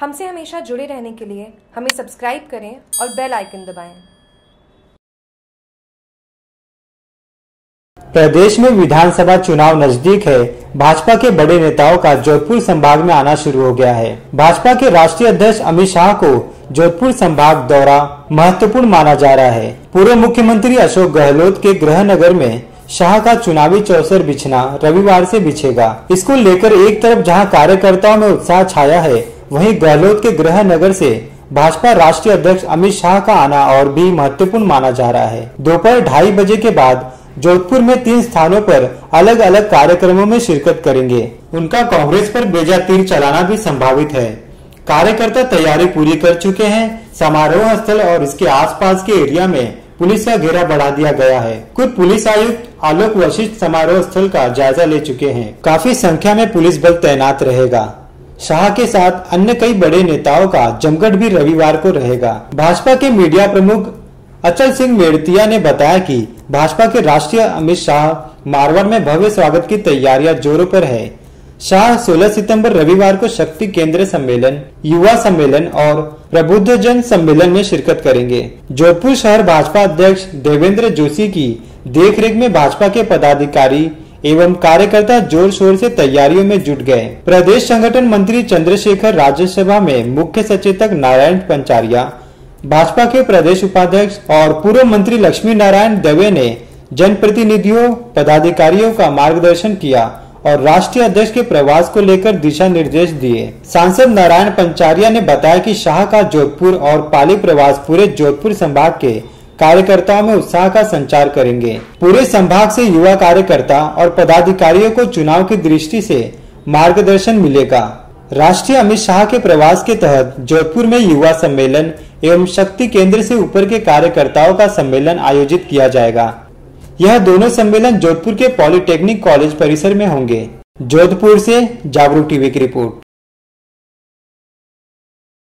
हमसे हमेशा जुड़े रहने के लिए हमें सब्सक्राइब करें और बेल आइकन दबाएँ। प्रदेश में विधानसभा चुनाव नज़दीक है। भाजपा के बड़े नेताओं का जोधपुर संभाग में आना शुरू हो गया है। भाजपा के राष्ट्रीय अध्यक्ष अमित शाह को जोधपुर संभाग दौरा महत्वपूर्ण माना जा रहा है। पूर्व मुख्यमंत्री अशोक गहलोत के गृह नगर में शाह का चुनावी चौसर बिछना रविवार से बिछेगा। इसको लेकर एक तरफ़ जहाँ कार्यकर्ताओं में उत्साह छाया है वहीं गहलोत के गृह नगर से भाजपा राष्ट्रीय अध्यक्ष अमित शाह का आना और भी महत्वपूर्ण माना जा रहा है। दोपहर ढाई बजे के बाद जोधपुर में तीन स्थानों पर अलग अलग कार्यक्रमों में शिरकत करेंगे। उनका कांग्रेस पर बेजा तीर चलाना भी संभावित है। कार्यकर्ता तैयारी पूरी कर चुके हैं। समारोह स्थल और इसके आसपास के एरिया में पुलिस का घेरा बढ़ा दिया गया है। खुद पुलिस आयुक्त आलोक वशिष्ठ समारोह स्थल का जायजा ले चुके हैं। काफ़ी संख्या में पुलिस बल तैनात रहेगा। शाह के साथ अन्य कई बड़े नेताओं का जमघट भी रविवार को रहेगा। भाजपा के मीडिया प्रमुख अचल सिंह मेड़तिया ने बताया कि भाजपा के राष्ट्रीय अमित शाह मारवाड़ में भव्य स्वागत की तैयारियाँ जोरों पर है। शाह 16 सितंबर रविवार को शक्ति केंद्र सम्मेलन, युवा सम्मेलन और प्रबुद्ध जन सम्मेलन में शिरकत करेंगे। जोधपुर शहर भाजपा अध्यक्ष देवेंद्र जोशी की देखरेख में भाजपा के पदाधिकारी एवं कार्यकर्ता ज़ोर शोर से तैयारियों में जुट गए। प्रदेश संगठन मंत्री चंद्रशेखर राज्यसभा में मुख्य सचेतक नारायण पंचारिया, भाजपा के प्रदेश उपाध्यक्ष और पूर्व मंत्री लक्ष्मी नारायण दवे ने जनप्रतिनिधियों, पदाधिकारियों का मार्गदर्शन किया और राष्ट्रीय अध्यक्ष के प्रवास को लेकर दिशा निर्देश दिए। सांसद नारायण पंचारिया ने बताया कि शाह का जोधपुर और पाली प्रवास पूरे जोधपुर संभाग के कार्यकर्ताओं में उत्साह का संचार करेंगे। पूरे संभाग से युवा कार्यकर्ता और पदाधिकारियों को चुनाव की दृष्टि से मार्गदर्शन मिलेगा। राष्ट्रीय अमित शाह के प्रवास के तहत जोधपुर में युवा सम्मेलन एवं शक्ति केंद्र से ऊपर के कार्यकर्ताओं का सम्मेलन आयोजित किया जाएगा। यह दोनों सम्मेलन जोधपुर के पॉलिटेक्निक कॉलेज परिसर में होंगे। जोधपुर से जागरूक टीवी की रिपोर्ट।